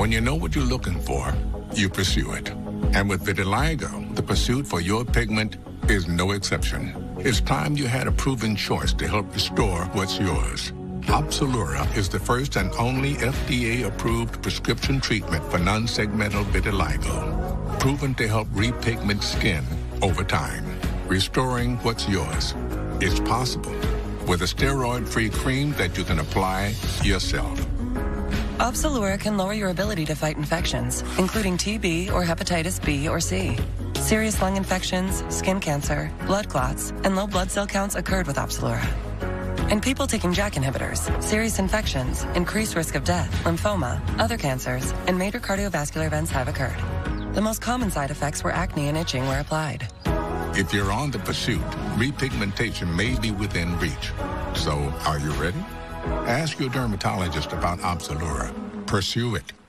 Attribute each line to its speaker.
Speaker 1: When you know what you're looking for, you pursue it. And with vitiligo, the pursuit for your pigment is no exception. It's time you had a proven choice to help restore what's yours. Opzelura is the first and only FDA-approved prescription treatment for non-segmental vitiligo, proven to help repigment skin over time, restoring what's yours. It's possible with a steroid-free cream that you can apply yourself.
Speaker 2: Opzelura can lower your ability to fight infections, including TB or hepatitis B or C. Serious lung infections, skin cancer, blood clots, and low blood cell counts occurred with Opzelura. In people taking JAK inhibitors, serious infections, increased risk of death, lymphoma, other cancers, and major cardiovascular events have occurred. The most common side effects were acne and itching where applied.
Speaker 1: If you're on the pursuit, repigmentation may be within reach. So, are you ready? Ask your dermatologist about Opzelura. Pursue it.